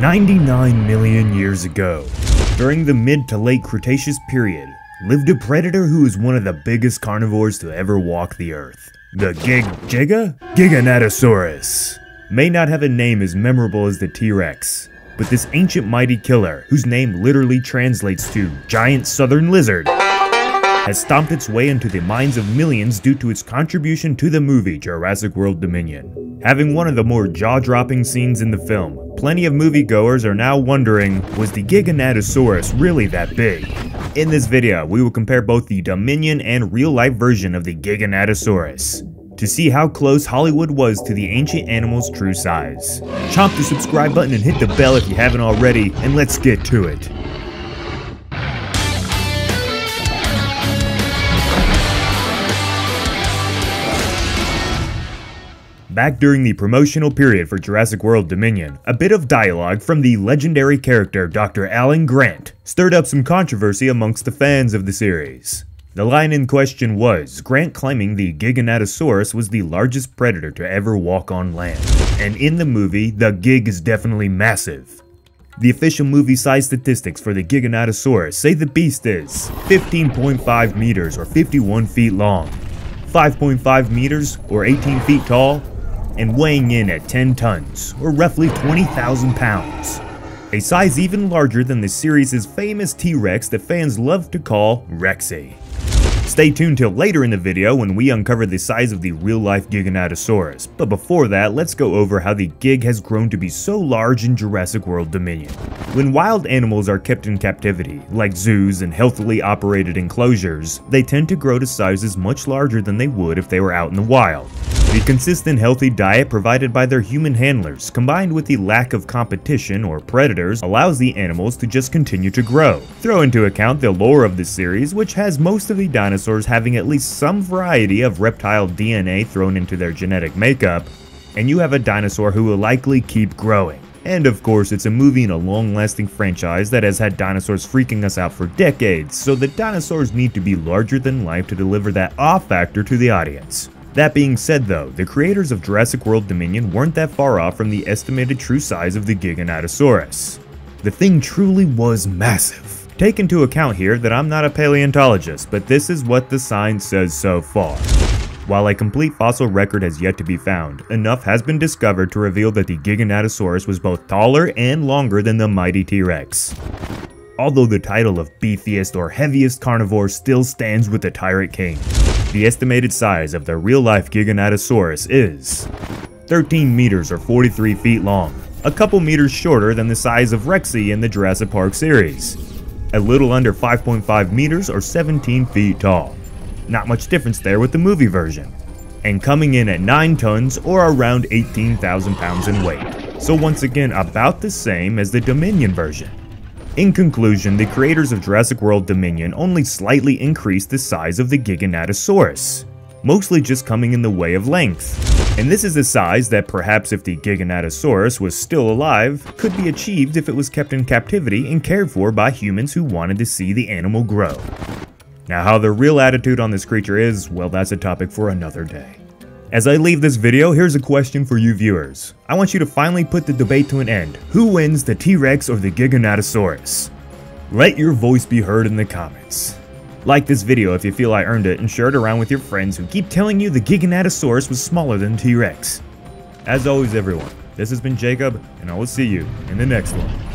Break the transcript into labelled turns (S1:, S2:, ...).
S1: 99 million years ago, during the mid to late Cretaceous period, lived a predator who was one of the biggest carnivores to ever walk the earth. The Gig Giga? Giganotosaurus. May not have a name as memorable as the T-Rex, but this ancient mighty killer, whose name literally translates to giant southern lizard, has stomped its way into the minds of millions due to its contribution to the movie Jurassic World Dominion. Having one of the more jaw-dropping scenes in the film, plenty of moviegoers are now wondering, was the Giganotosaurus really that big? In this video, we will compare both the Dominion and real-life version of the Giganotosaurus to see how close Hollywood was to the ancient animal's true size. Chomp the subscribe button and hit the bell if you haven't already, and let's get to it. Back during the promotional period for Jurassic World Dominion, a bit of dialogue from the legendary character Dr. Alan Grant stirred up some controversy amongst the fans of the series. The line in question was Grant claiming the Giganotosaurus was the largest predator to ever walk on land, and in the movie, the gig is definitely massive. The official movie size statistics for the Giganotosaurus say the beast is 15.5 meters or 51 feet long, 5.5 meters or 18 feet tall, and weighing in at 10 tons, or roughly 20,000 pounds. A size even larger than the series' famous T-Rex that fans love to call Rexy. Stay tuned till later in the video when we uncover the size of the real-life Giganotosaurus, but before that, let's go over how the Gig has grown to be so large in Jurassic World Dominion. When wild animals are kept in captivity, like zoos and healthily operated enclosures, they tend to grow to sizes much larger than they would if they were out in the wild. The consistent healthy diet provided by their human handlers, combined with the lack of competition or predators, allows the animals to just continue to grow. Throw into account the lore of the series, which has most of the dinosaurs having at least some variety of reptile DNA thrown into their genetic makeup, and you have a dinosaur who will likely keep growing. And of course, it's a movie in a long-lasting franchise that has had dinosaurs freaking us out for decades, so the dinosaurs need to be larger than life to deliver that awe factor to the audience. That being said though, the creators of Jurassic World Dominion weren't that far off from the estimated true size of the Giganotosaurus. The thing truly was massive. Take into account here that I'm not a paleontologist, but this is what the sign says so far. While a complete fossil record has yet to be found, enough has been discovered to reveal that the Giganotosaurus was both taller and longer than the mighty T-Rex. Although the title of beefiest or heaviest carnivore still stands with the Tyrant King, the estimated size of the real-life Giganotosaurus is 13 meters or 43 feet long, a couple meters shorter than the size of Rexy in the Jurassic Park series, a little under 5.5 meters or 17 feet tall. Not much difference there with the movie version. And coming in at 9 tons or around 18,000 pounds in weight. So once again about the same as the Dominion version. In conclusion, the creators of Jurassic World Dominion only slightly increased the size of the Giganotosaurus, mostly just coming in the way of length. And this is a size that perhaps if the Giganotosaurus was still alive, could be achieved if it was kept in captivity and cared for by humans who wanted to see the animal grow. Now how the real attitude on this creature is, well that's a topic for another day. As I leave this video, here's a question for you viewers. I want you to finally put the debate to an end. Who wins, the T-Rex or the Giganotosaurus? Let your voice be heard in the comments. Like this video if you feel I earned it and share it around with your friends who keep telling you the Giganotosaurus was smaller than T-Rex. As always everyone, this has been Jacob, and I will see you in the next one.